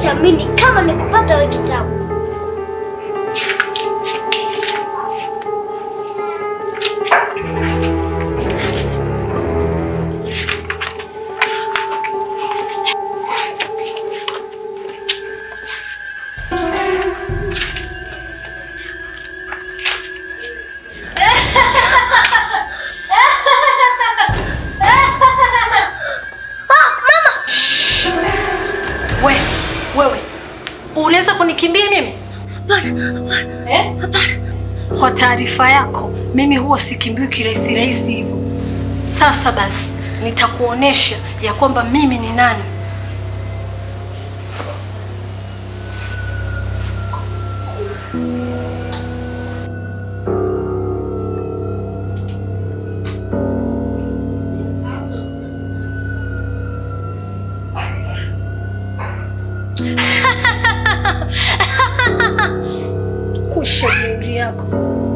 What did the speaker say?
Utaamini kama nikupata wewe kitabu. Unaweza kunikimbia mimi eh? Kwa taarifa yako, mimi huwa sikimbiwi kirahisi rahisi hivyo. Sasa basi, nitakuonesha ya kwamba mimi ni nani. thank you